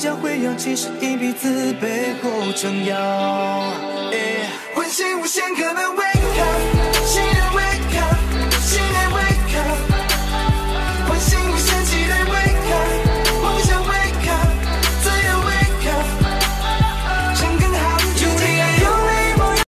将会扬起是一彼子背后撑腰，欸、问无限可能。